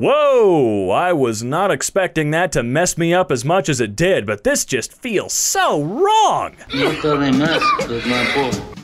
Whoa, I was not expecting that to mess me up as much as it did, but this just feels so wrong. No te animes, kidnapo.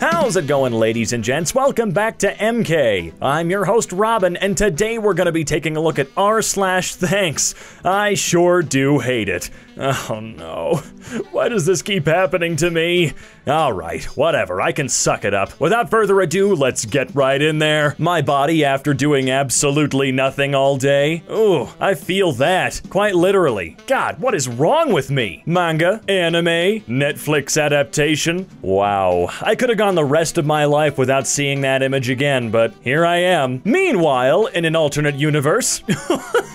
How's it going, ladies and gents? Welcome back to EmKay. I'm your host, Robin, and today we're gonna be taking a look at r slash thanks. I sure do hate it. Oh no. Why does this keep happening to me? Alright, whatever, I can suck it up. Without further ado, let's get right in there. My body after doing absolutely nothing all day. Ooh, I feel that. Quite literally. God, what is wrong with me? Manga, anime, Netflix adaptation. Wow, I could have gone the rest of my life without seeing that image again, but here I am. Meanwhile, in an alternate universe.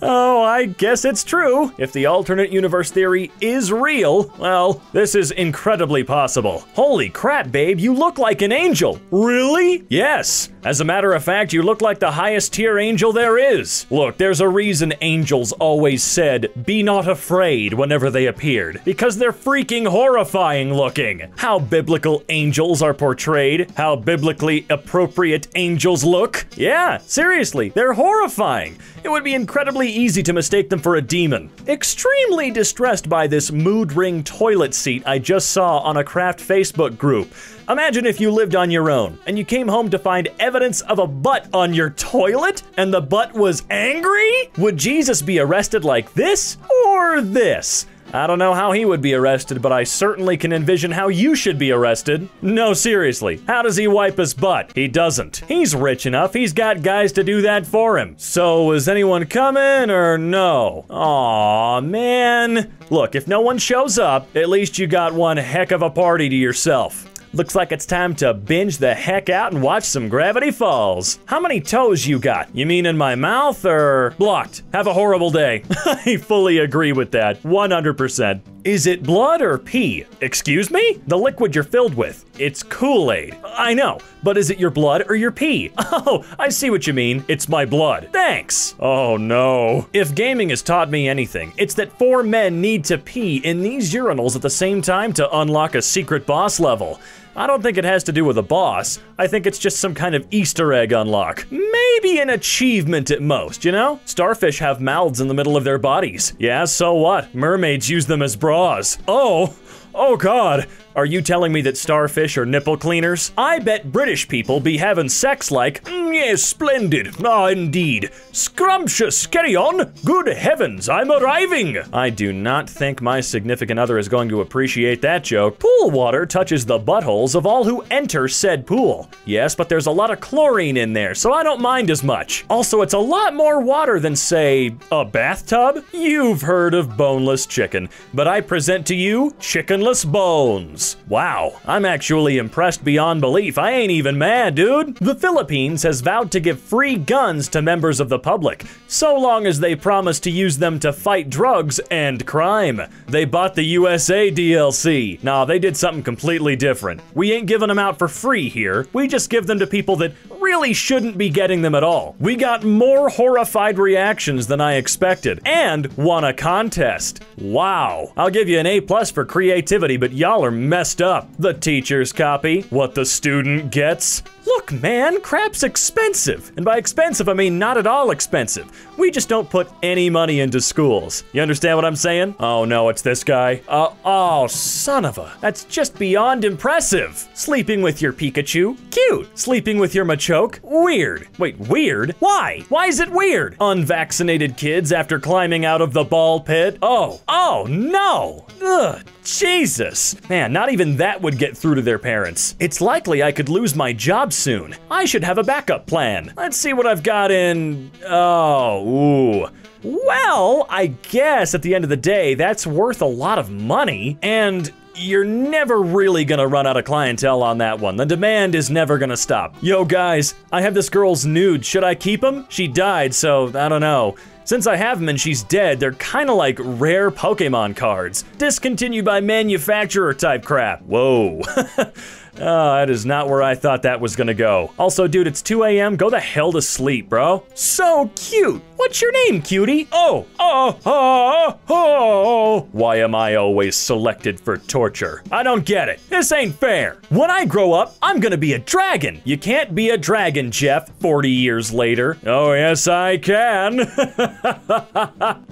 Oh, I guess it's true. If the alternate universe theory is real, well, this is incredibly possible. Holy crap, babe, you look like an angel. Really? Yes. As a matter of fact, you look like the highest tier angel there is. Look, there's a reason angels always said, be not afraid whenever they appeared, because they're freaking horrifying looking. How biblical angels are portrayed, how biblically appropriate angels look. Yeah, seriously, they're horrifying. It would be incredibly easy to mistake them for a demon. Extremely distressed by this mood ring toilet seat I just saw on a craft Facebook group. Imagine if you lived on your own and you came home to find evidence of a butt on your toilet and the butt was angry? Would Jesus be arrested like this or this? I don't know how he would be arrested, but I certainly can envision how you should be arrested. No, seriously, how does he wipe his butt? He doesn't. He's rich enough, he's got guys to do that for him. So, is anyone coming or no? Aw, man. Look, if no one shows up, at least you got one heck of a party to yourself. Looks like it's time to binge the heck out and watch some Gravity Falls. How many toes you got? You mean in my mouth or blocked? Have a horrible day. I fully agree with that, 100%. Is it blood or pee? Excuse me? The liquid you're filled with. It's Kool-Aid. I know, but is it your blood or your pee? Oh, I see what you mean. It's my blood. Thanks. Oh no. If gaming has taught me anything, it's that four men need to pee in these urinals at the same time to unlock a secret boss level. I don't think it has to do with a boss. I think it's just some kind of Easter egg unlock. Maybe an achievement at most, you know? Starfish have mouths in the middle of their bodies. Yeah, so what? Mermaids use them as bras. Oh, oh god. Are you telling me that starfish are nipple cleaners? I bet British people be having sex like, mm, yes, splendid. Ah, indeed. Scrumptious, carry on. Good heavens, I'm arriving. I do not think my significant other is going to appreciate that joke. Pool water touches the buttholes of all who enter said pool. Yes, but there's a lot of chlorine in there, so I don't mind as much. Also, it's a lot more water than, say, a bathtub. You've heard of boneless chicken, but I present to you chickenless bones. Wow, I'm actually impressed beyond belief. I ain't even mad, dude. The Philippines has vowed to give free guns to members of the public, so long as they promise to use them to fight drugs and crime. They bought the USA DLC. Nah, they did something completely different. We ain't giving them out for free here. We just give them to people that really shouldn't be getting them at all. We got more horrified reactions than I expected and won a contest. Wow. I'll give you an A plus for creativity, but y'all are messed up. The teacher's copy, what the student gets. Look, man, crap's expensive. And by expensive, I mean not at all expensive. We just don't put any money into schools. You understand what I'm saying? Oh no, it's this guy. Uh, oh, son of a. That's just beyond impressive. Sleeping with your Pikachu? Cute. Sleeping with your Machoke? Weird. Wait, weird? Why? Why is it weird? Unvaccinated kids after climbing out of the ball pit? Oh, oh no. Ugh, Jesus. Man, not even that would get through to their parents. It's likely I could lose my job soon. I should have a backup plan. Let's see what I've got in. Oh, ooh. Well, I guess at the end of the day, that's worth a lot of money, and you're never really gonna run out of clientele on that one. The demand is never gonna stop. Yo, guys, I have this girl's nude. Should I keep him? She died, so I don't know. Since I have them and she's dead, they're kinda like rare Pokemon cards. Discontinued by manufacturer type crap. Whoa. Oh, that is not where I thought that was gonna go. Also, dude, it's 2 a.m. Go the hell to sleep, bro. So cute. What's your name, cutie? Oh, oh, oh, oh. Why am I always selected for torture? I don't get it. This ain't fair. When I grow up, I'm gonna be a dragon. You can't be a dragon, Jeff, 40 years later. Oh, yes, I can.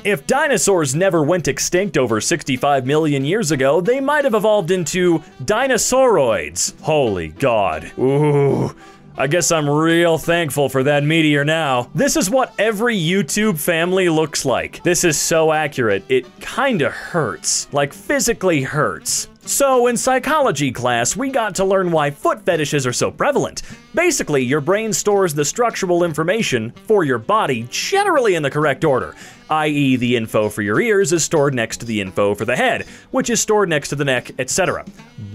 if dinosaurs never went extinct over 65 million years ago, they might have evolved into dinosauroids. Holy God. Ooh. I guess I'm real thankful for that meteor now. This is what every YouTube family looks like. This is so accurate, it kinda hurts. Like, physically hurts. So, in psychology class, we got to learn why foot fetishes are so prevalent. Basically, your brain stores the structural information for your body generally in the correct order, i.e., the info for your ears is stored next to the info for the head, which is stored next to the neck, etc.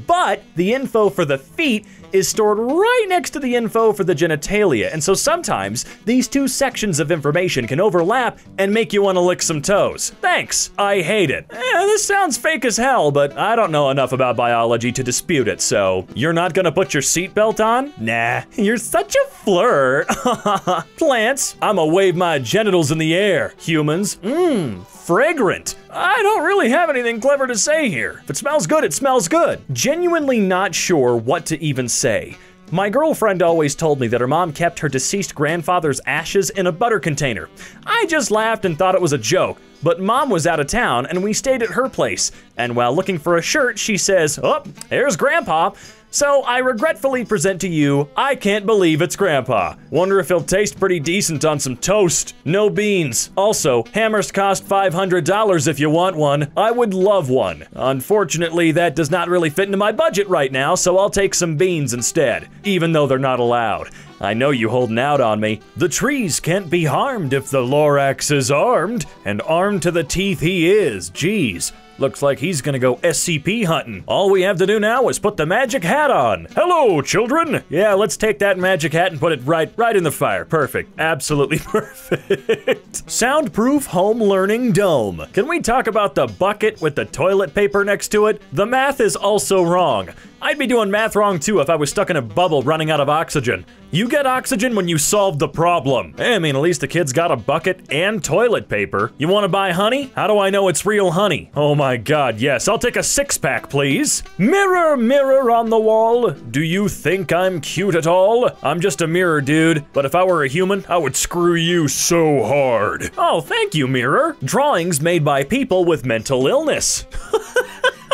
But the info for the feet is stored right next to the info for the genitalia, and so sometimes these two sections of information can overlap and make you want to lick some toes. Thanks, I hate it. Eh, this sounds fake as hell, but I don't know enough about biology to dispute it, so you're not gonna put your seatbelt on? Nah, you're such a flirt. Plants, I'ma wave my genitals in the air. Humans, mmm, fragrant. I don't really have anything clever to say here. If it smells good, it smells good. Genuinely not sure what to even say. My girlfriend always told me that her mom kept her deceased grandfather's ashes in a butter container. I just laughed and thought it was a joke, but mom was out of town and we stayed at her place. And while looking for a shirt, she says, Oh, there's grandpa. So I regretfully present to you, I can't believe it's Grandpa. Wonder if he'll taste pretty decent on some toast. No beans. Also, hammers cost $500 if you want one. I would love one. Unfortunately, that does not really fit into my budget right now, so I'll take some beans instead, even though they're not allowed. I know you holding out on me. The trees can't be harmed if the Lorax is armed, and armed to the teeth he is. Geez, Looks like he's gonna go SCP hunting. All we have to do now is put the magic hat on. Hello, children. Yeah, let's take that magic hat and put it right, right in the fire. Perfect. Absolutely perfect. Soundproof home learning dome. Can we talk about the bucket with the toilet paper next to it? The math is also wrong. I'd be doing math wrong too if I was stuck in a bubble running out of oxygen. You get oxygen when you solve the problem. Eh, I mean, at least the kid's got a bucket and toilet paper. You wanna buy honey? How do I know it's real honey? Oh my god, yes. I'll take a six pack, please. Mirror, mirror on the wall. Do you think I'm cute at all? I'm just a mirror, dude. But if I were a human, I would screw you so hard. Oh, thank you, mirror. Drawings made by people with mental illness.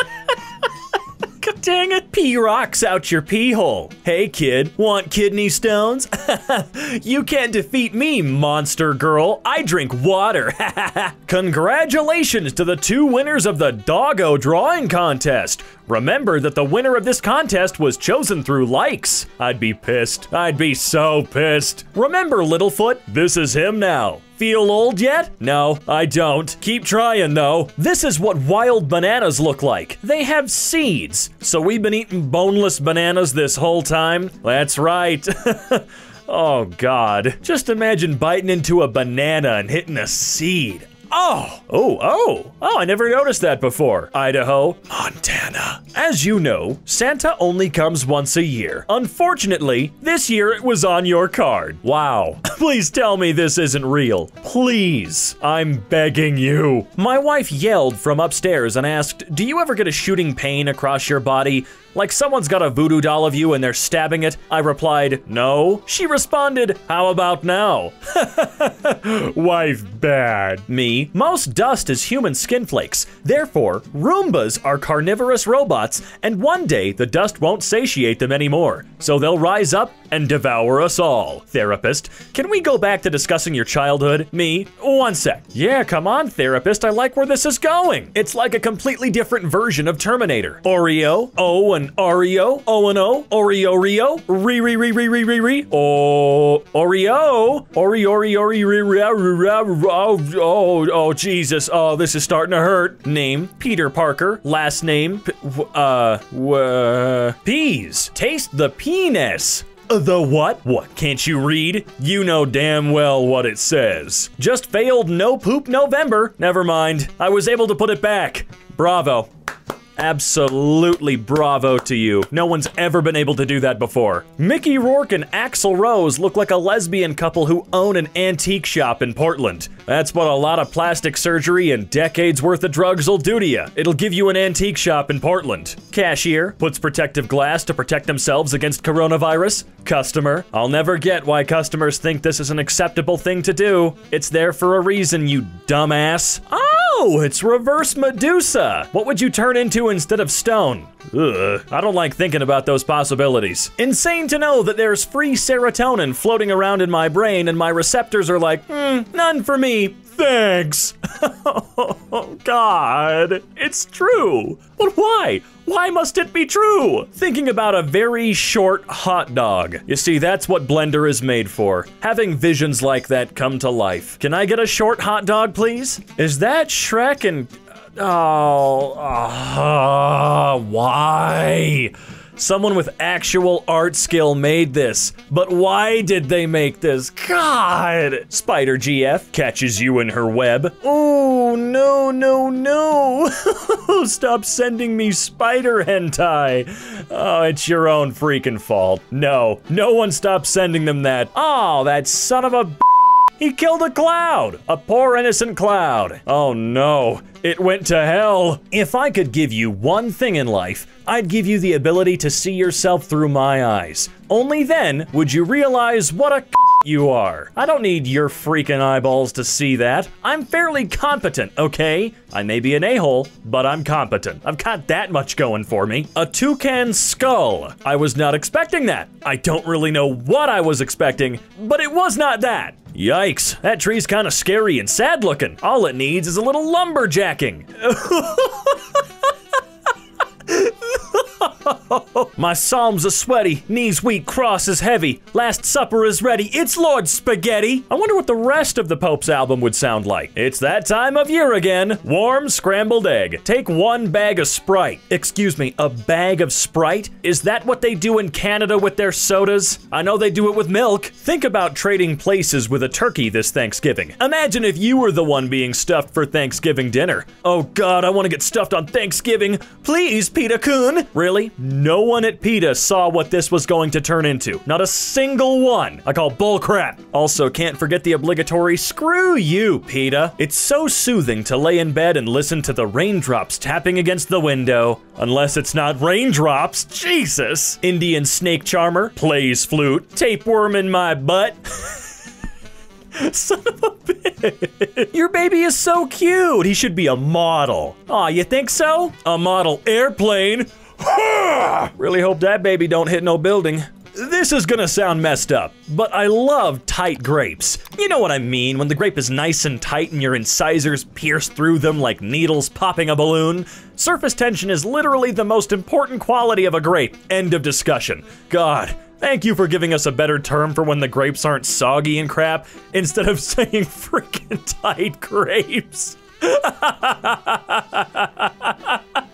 Dang it, pee rocks out your pee hole. Hey kid, want kidney stones? you can't defeat me, monster girl. I drink water. Congratulations to the two winners of the Doggo Drawing Contest. Remember that the winner of this contest was chosen through likes. I'd be pissed. I'd be so pissed. Remember, Littlefoot, this is him now. Feel old yet? No, I don't. Keep trying though. This is what wild bananas look like. They have seeds. So we've been eating boneless bananas this whole time? That's right. oh god. Just imagine biting into a banana and hitting a seed. Oh, oh, oh, oh, I never noticed that before. Idaho, Montana. As you know, Santa only comes once a year. Unfortunately, this year it was on your card. Wow. Please tell me this isn't real. Please. I'm begging you. My wife yelled from upstairs and asked, Do you ever get a shooting pain across your body? Like someone's got a voodoo doll of you and they're stabbing it? I replied, No. She responded, How about now? Wife bad. Me, most dust is human skin flakes. Therefore, Roombas are carnivorous robots, and one day the dust won't satiate them anymore. So they'll rise up and devour us all. Therapist, can we go back to discussing your childhood? Me, one sec. Yeah, come on, therapist, I like where this is going. It's like a completely different version of Terminator. Oreo, O and Oreo, O and O, Oreo Rio, re re re re re re re, oh, Oreo, Ori Ori re re oh, Jesus, oh, this is starting to hurt. Name, Peter Parker, last name, uh, uh, peas. Taste the penis. The what? What, can't you read? You know damn well what it says. Just failed no poop November. Never mind. I was able to put it back. Bravo. Absolutely bravo to you. No one's ever been able to do that before. Mickey Rourke and Axl Rose look like a lesbian couple who own an antique shop in Portland. That's what a lot of plastic surgery and decades worth of drugs will do to you. It'll give you an antique shop in Portland. Cashier puts protective glass to protect themselves against coronavirus. Customer, I'll never get why customers think this is an acceptable thing to do. It's there for a reason, you dumbass. Oh, it's reverse Medusa. What would you turn into instead of stone? Ugh, I don't like thinking about those possibilities. Insane to know that there's free serotonin floating around in my brain and my receptors are like, hmm, none for me. Thanks. oh, God. It's true. But why? Why must it be true? Thinking about a very short hot dog. You see, that's what Blender is made for. Having visions like that come to life. Can I get a short hot dog, please? Is that Shrek and. Oh. Uh, why? Someone with actual art skill made this. But why did they make this? God! Spider GF catches you in her web. Oh, no, no, no. Stop sending me spider hentai. Oh, it's your own freaking fault. No, no one stop sending them that. Oh, that son of a he killed a cloud! A poor innocent cloud. Oh no, it went to hell. If I could give you one thing in life, I'd give you the ability to see yourself through my eyes. Only then would you realize what a you are. I don't need your freaking eyeballs to see that. I'm fairly competent, okay? I may be an a-hole, but I'm competent. I've got that much going for me. A toucan skull. I was not expecting that. I don't really know what I was expecting, but it was not that. Yikes, that tree's kind of scary and sad looking. All it needs is a little lumberjacking. My psalms are sweaty, knees weak, cross is heavy. Last supper is ready, it's Lord Spaghetti. I wonder what the rest of the Pope's album would sound like. It's that time of year again. Warm scrambled egg. Take one bag of Sprite. Excuse me, a bag of Sprite? Is that what they do in Canada with their sodas? I know they do it with milk. Think about trading places with a turkey this Thanksgiving. Imagine if you were the one being stuffed for Thanksgiving dinner. Oh god, I want to get stuffed on Thanksgiving. Please, Peter Kun. Really? No one at PETA saw what this was going to turn into. Not a single one. I call bullcrap. Also, can't forget the obligatory screw you, PETA. It's so soothing to lay in bed and listen to the raindrops tapping against the window. Unless it's not raindrops. Jesus. Indian snake charmer plays flute. Tapeworm in my butt. Son of a bitch. Your baby is so cute. He should be a model. Aw, you think so? A model airplane? Really hope that baby don't hit no building. This is gonna sound messed up, but I love tight grapes. You know what I mean, when the grape is nice and tight and your incisors pierce through them like needles popping a balloon. Surface tension is literally the most important quality of a grape. End of discussion. God, Thank you for giving us a better term for when the grapes aren't soggy and crap, instead of saying freaking tight grapes.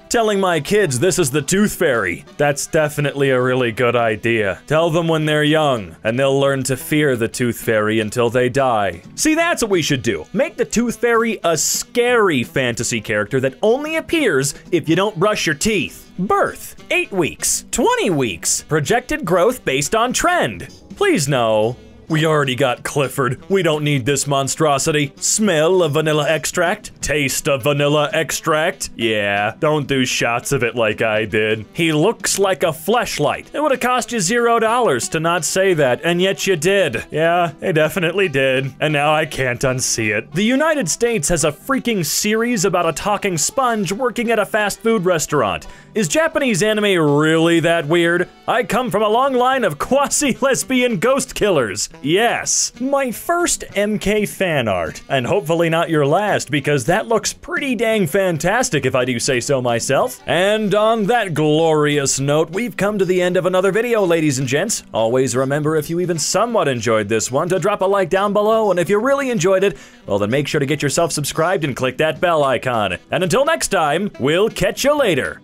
Telling my kids this is the tooth fairy. That's definitely a really good idea. Tell them when they're young, and they'll learn to fear the tooth fairy until they die. See, that's what we should do. Make the tooth fairy a scary fantasy character that only appears if you don't brush your teeth. Birth, 8 weeks, 20 weeks. Projected growth based on trend. Please no. We already got Clifford. We don't need this monstrosity. Smell of vanilla extract? Taste of vanilla extract? Yeah, don't do shots of it like I did. He looks like a fleshlight. It would have cost you zero dollars to not say that, and yet you did. Yeah, it definitely did. And now I can't unsee it. The United States has a freaking series about a talking sponge working at a fast food restaurant. Is Japanese anime really that weird? I come from a long line of quasi-lesbian ghost killers. Yes, my first EmKay fan art, and hopefully not your last because that looks pretty dang fantastic if I do say so myself. And on that glorious note, we've come to the end of another video, ladies and gents. Always remember if you even somewhat enjoyed this one to drop a like down below, and if you really enjoyed it, well then make sure to get yourself subscribed and click that bell icon. And until next time, we'll catch you later.